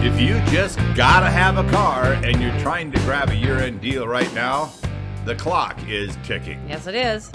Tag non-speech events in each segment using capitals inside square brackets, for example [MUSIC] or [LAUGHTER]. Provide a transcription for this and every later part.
If you just gotta have a car and you're trying to grab a year end deal right now, the clock is ticking. Yes, it is.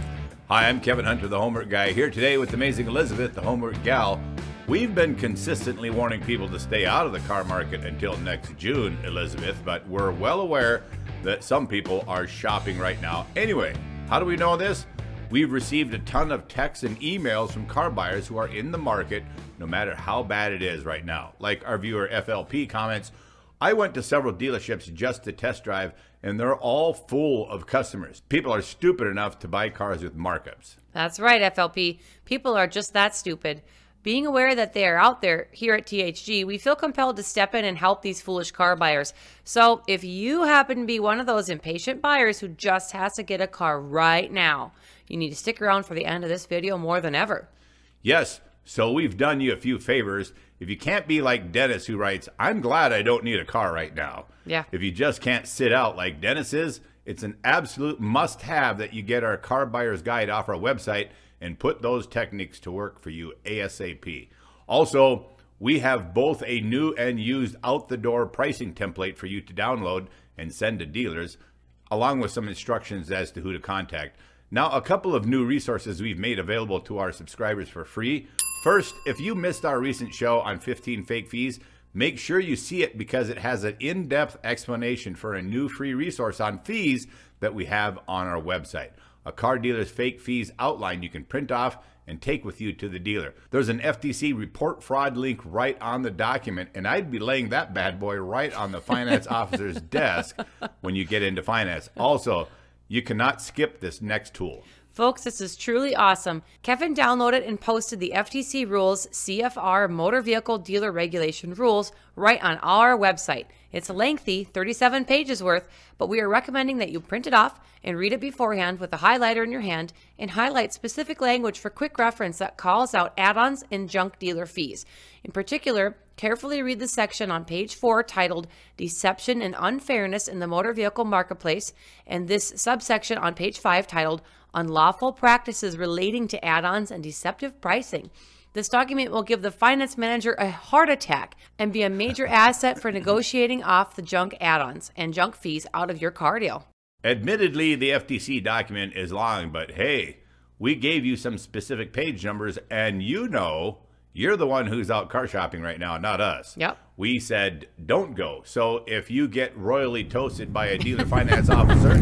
Hi, I'm Kevin Hunter, the homework guy, here today with amazing Elizabeth, the homework gal. We've been consistently warning people to stay out of the car market until next June, Elizabeth, but we're well aware that some people are shopping right now. Anyway, how do we know this? We've received a ton of texts and emails from car buyers who are in the market no matter how bad it is right now. Like our viewer FLP comments, I went to several dealerships just to test drive, and they're all full of customers. People are stupid enough to buy cars with markups. That's right, FLP. People are just that stupid. Being aware that they are out there here at THG, we feel compelled to step in and help these foolish car buyers. So, if you happen to be one of those impatient buyers who just has to get a car right now, you need to stick around for the end of this video more than ever. Yes, so we've done you a few favors. If you can't be like Dennis, who writes, I'm glad I don't need a car right now. Yeah. If you just can't sit out like Dennis is, it's an absolute must have that you get our car buyer's guide off our website and put those techniques to work for you ASAP. Also, we have both a new and used out the door pricing template for you to download and send to dealers, along with some instructions as to who to contact. Now, a couple of new resources we've made available to our subscribers for free. First, if you missed our recent show on 15 fake fees, make sure you see it because it has an in-depth explanation for a new free resource on fees that we have on our website. A car dealer's fake fees outline you can print off and take with you to the dealer. There's an FTC report fraud link right on the document, and I'd be laying that bad boy right on the finance [LAUGHS] officer's desk when you get into finance. Also, you cannot skip this next tool. Folks, this is truly awesome. Kevin downloaded and posted the FTC rules CFR Motor Vehicle Dealer Regulation rules right on our website. It's lengthy, 37 pages worth, but we are recommending that you print it off and read it beforehand with a highlighter in your hand and highlight specific language for quick reference that calls out add-ons and junk dealer fees. In particular, carefully read the section on page 4 titled Deception and Unfairness in the Motor Vehicle Marketplace and this subsection on page 5 titled Unlawful Practices Relating to Add-ons and Deceptive Pricing. This document will give the finance manager a heart attack and be a major asset for negotiating off the junk add-ons and junk fees out of your car deal. Admittedly, the FTC document is long, but hey, we gave you some specific page numbers, and you know you're the one who's out car shopping right now, not us. Yep. We said don't go. So if you get royally toasted by a dealer finance [LAUGHS] officer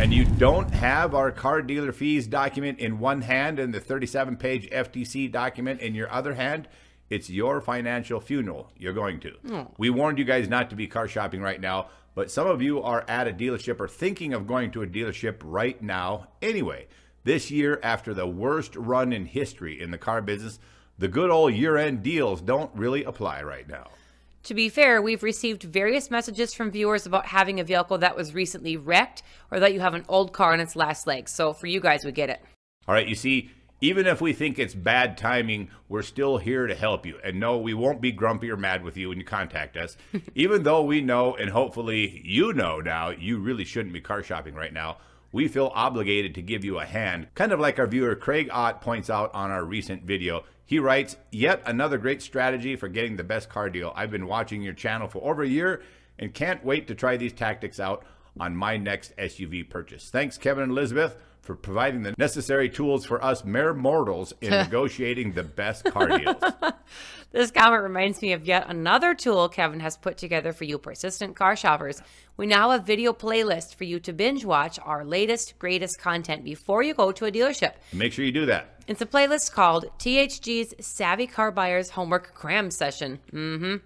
and you don't have our car dealer fees document in one hand and the 37 page FTC document in your other hand, it's your financial funeral you're going to. Oh. We warned you guys not to be car shopping right now, but some of you are at a dealership or thinking of going to a dealership right now anyway. This year, after the worst run in history in the car business, the good old year end deals don't really apply right now. To be fair, we've received various messages from viewers about having a vehicle that was recently wrecked or that you have an old car on its last legs. So for you guys, we get it. All right, you see, even if we think it's bad timing, we're still here to help you. And no, we won't be grumpy or mad with you when you contact us. [LAUGHS] even though we know, and hopefully you know now, you really shouldn't be car shopping right now. We feel obligated to give you a hand, kind of like our viewer Craig Ott points out on our recent video. He writes, Yet another great strategy for getting the best car deal. I've been watching your channel for over a year and can't wait to try these tactics out on my next SUV purchase. Thanks, Kevin and Elizabeth, for providing the necessary tools for us mere mortals in [LAUGHS] negotiating the best car deals. [LAUGHS] This comment reminds me of yet another tool Kevin has put together for you persistent car shoppers. We now have video playlist for you to binge watch our latest, greatest content before you go to a dealership. Make sure you do that. It's a playlist called THG's Savvy Car Buyers Homework Cram Session. Mm-hmm.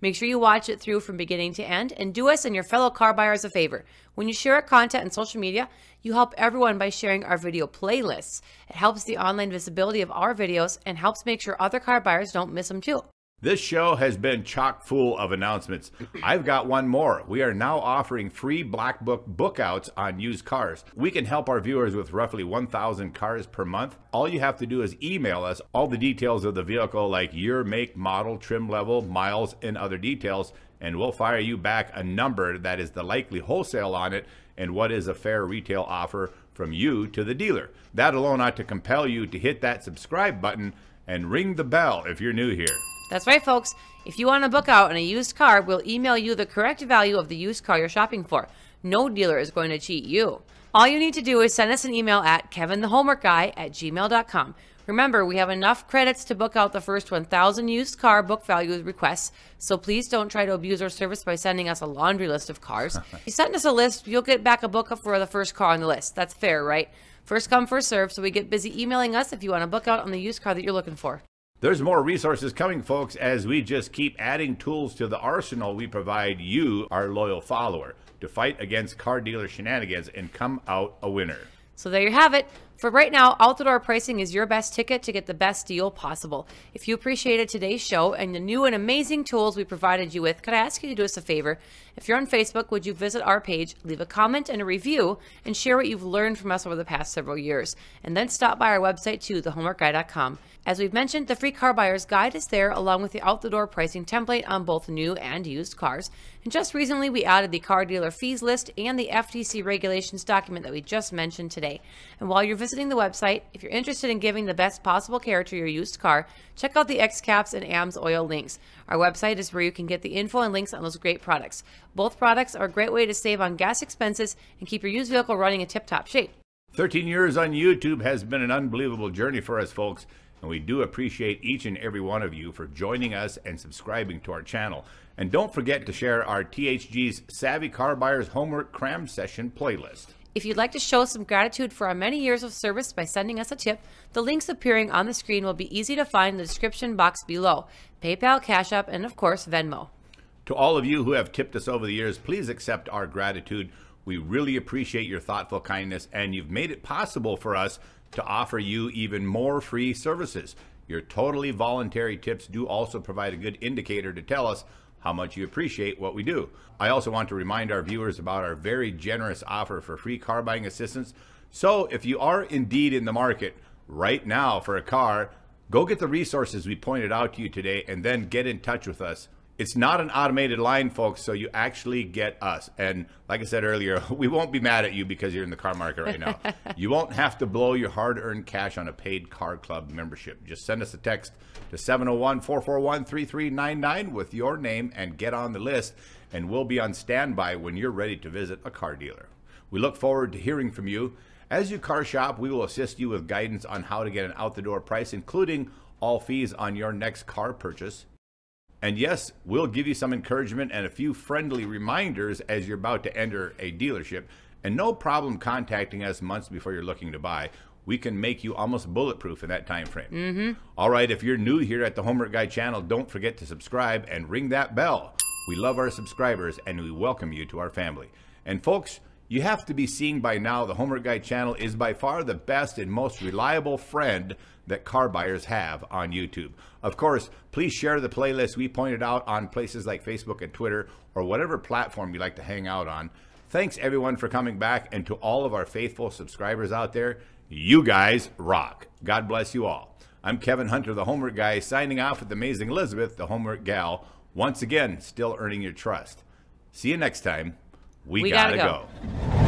Make sure you watch it through from beginning to end and do us and your fellow car buyers a favor. When you share our content on social media, you help everyone by sharing our video playlists. It helps the online visibility of our videos and helps make sure other car buyers don't miss them too. This show has been chock full of announcements. I've got one more. We are now offering free Black Book bookouts on used cars. We can help our viewers with roughly 1,000 cars per month. All you have to do is email us all the details of the vehicle, like year, make, model, trim level, miles, and other details, and we'll fire you back a number that is the likely wholesale on it and what is a fair retail offer from you to the dealer. That alone ought to compel you to hit that subscribe button and ring the bell if you're new here. That's right, folks. If you want to book out on a used car, we'll email you the correct value of the used car you're shopping for. No dealer is going to cheat you. All you need to do is send us an email at kevinthehomeworkguy at gmail.com. Remember, we have enough credits to book out the first 1,000 used car book value requests, so please don't try to abuse our service by sending us a laundry list of cars. [LAUGHS] if you send us a list, you'll get back a book for the first car on the list. That's fair, right? First come, first serve, so we get busy emailing us if you want to book out on the used car that you're looking for. There's more resources coming, folks, as we just keep adding tools to the arsenal we provide you, our loyal follower, to fight against car dealer shenanigans and come out a winner. So there you have it. For right now, door pricing is your best ticket to get the best deal possible. If you appreciated today's show and the new and amazing tools we provided you with, could I ask you to do us a favor? If you're on Facebook, would you visit our page, leave a comment and a review, and share what you've learned from us over the past several years? And then stop by our website too, thehomeworkguy.com. As we've mentioned, the free car buyer's guide is there along with the out the door pricing template on both new and used cars. And just recently, we added the car dealer fees list and the FTC regulations document that we just mentioned today. And while you're visiting the website, if you're interested in giving the best possible care to your used car, check out the X-Caps and AMSOIL links. Our website is where you can get the info and links on those great products. Both products are a great way to save on gas expenses and keep your used vehicle running in tip-top shape. 13 years on YouTube has been an unbelievable journey for us, folks, and we do appreciate each and every one of you for joining us and subscribing to our channel. And don't forget to share our THG's Savvy Car Buyers Homework Cram Session playlist. If you'd like to show some gratitude for our many years of service by sending us a tip, the links appearing on the screen will be easy to find in the description box below PayPal, Cash App, and of course, Venmo. To all of you who have tipped us over the years, please accept our gratitude. We really appreciate your thoughtful kindness, and you've made it possible for us to offer you even more free services. Your totally voluntary tips do also provide a good indicator to tell us how much you appreciate what we do. I also want to remind our viewers about our very generous offer for free car buying assistance. So if you are indeed in the market right now for a car, go get the resources we pointed out to you today and then get in touch with us it's not an automated line, folks, so you actually get us. And like I said earlier, [LAUGHS] we won't be mad at you because you're in the car market right now. [LAUGHS] you won't have to blow your hard earned cash on a paid car club membership. Just send us a text to 701 441 3399 with your name and get on the list, and we'll be on standby when you're ready to visit a car dealer. We look forward to hearing from you. As you car shop, we will assist you with guidance on how to get an out the door price, including all fees on your next car purchase. And yes, we'll give you some encouragement and a few friendly reminders as you're about to enter a dealership. And no problem contacting us months before you're looking to buy. We can make you almost bulletproof in that time frame. Mm-hmm. All right, if you're new here at the Homework Guy channel, don't forget to subscribe and ring that bell. We love our subscribers and we welcome you to our family. And folks, you have to be seeing by now the Homework Guy channel is by far the best and most reliable friend that car buyers have on YouTube. Of course, please share the playlist we pointed out on places like Facebook and Twitter or whatever platform you like to hang out on. Thanks everyone for coming back and to all of our faithful subscribers out there, you guys rock. God bless you all. I'm Kevin Hunter, the Homework Guy, signing off with Amazing Elizabeth, the Homework Gal, once again, still earning your trust. See you next time. We, We gotta, gotta go. go.